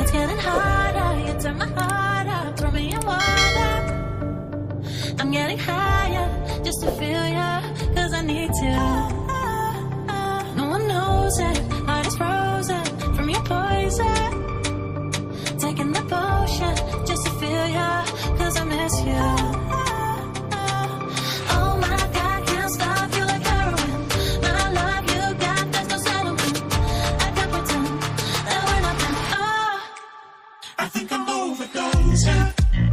It's getting harder. You turn my heart up, throw me in water. I'm getting high. I think I'm overdosing.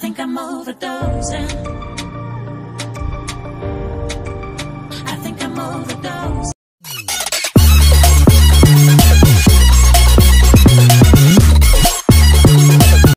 think I'm overdosing.